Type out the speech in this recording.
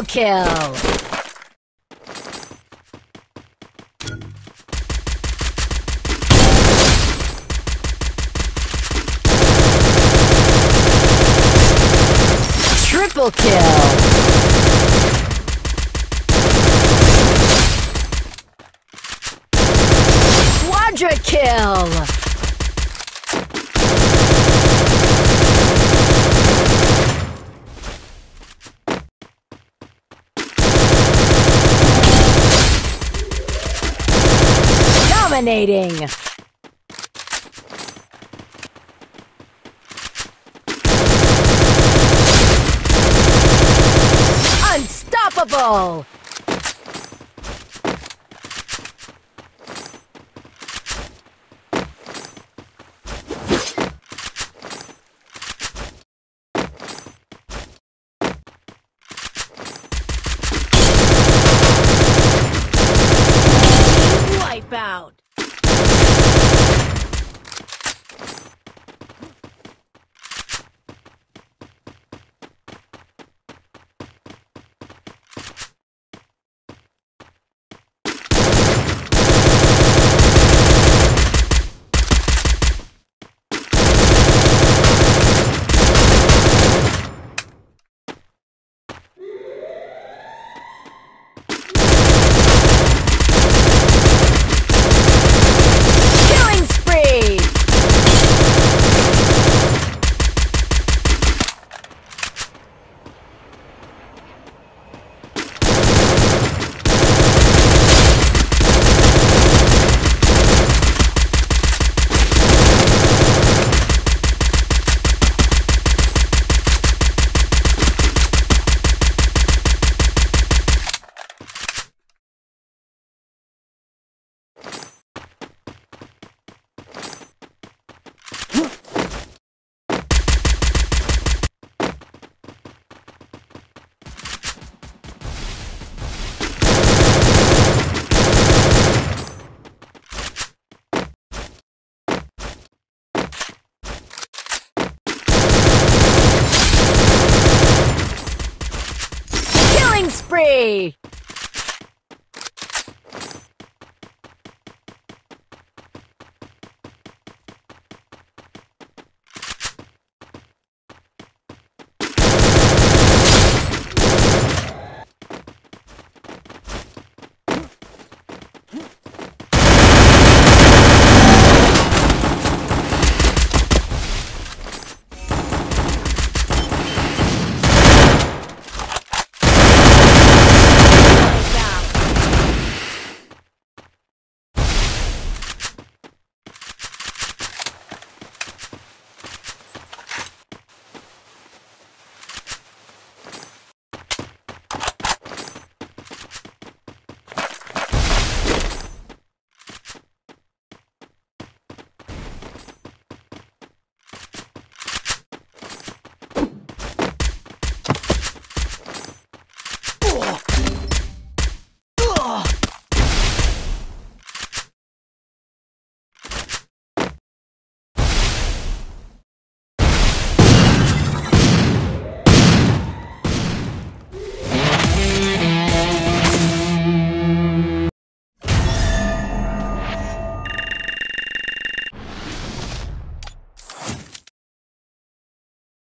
Triple kill! Triple kill! Quadra kill! Dominating! Unstoppable! Spree!